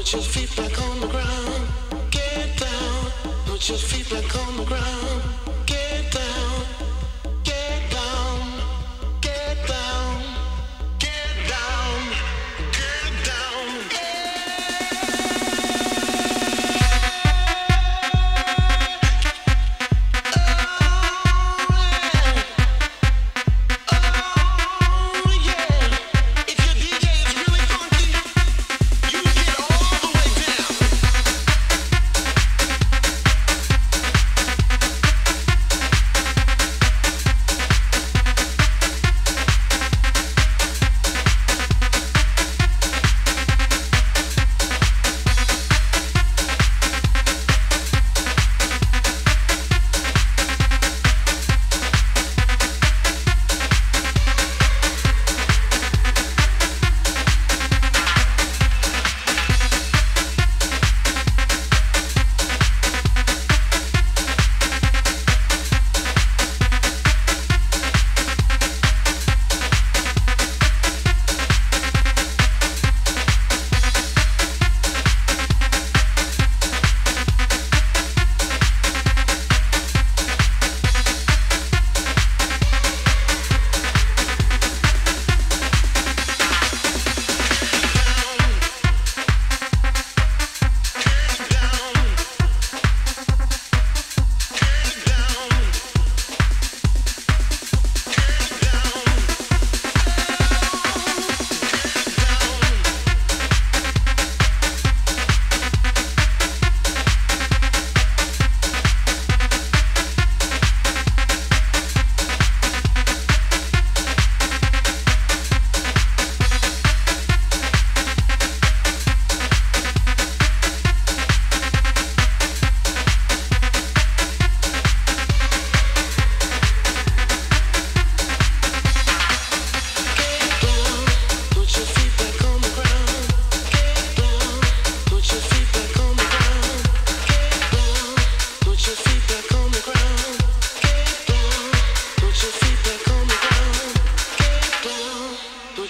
Put your feet back on the ground. Get down. Put your feet back on the ground.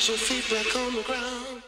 your feet back on the ground.